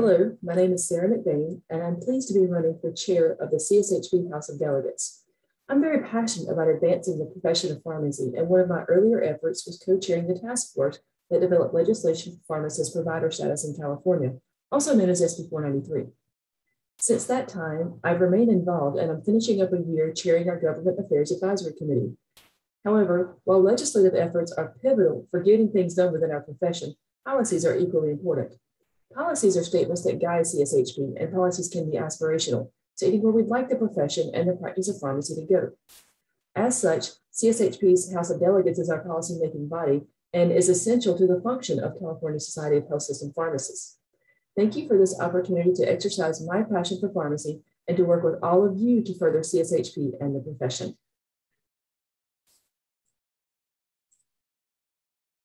Hello, my name is Sarah McBane, and I'm pleased to be running for chair of the CSHP House of Delegates. I'm very passionate about advancing the profession of pharmacy, and one of my earlier efforts was co-chairing the task force that developed legislation for pharmacist provider status in California, also known as SB 493. Since that time, I've remained involved and I'm finishing up a year chairing our Government Affairs Advisory Committee. However, while legislative efforts are pivotal for getting things done within our profession, policies are equally important. Policies are statements that guide CSHP, and policies can be aspirational, stating where we'd like the profession and the practice of pharmacy to go. As such, CSHP's House of Delegates is our policymaking body and is essential to the function of California Society of Health System Pharmacists. Thank you for this opportunity to exercise my passion for pharmacy and to work with all of you to further CSHP and the profession.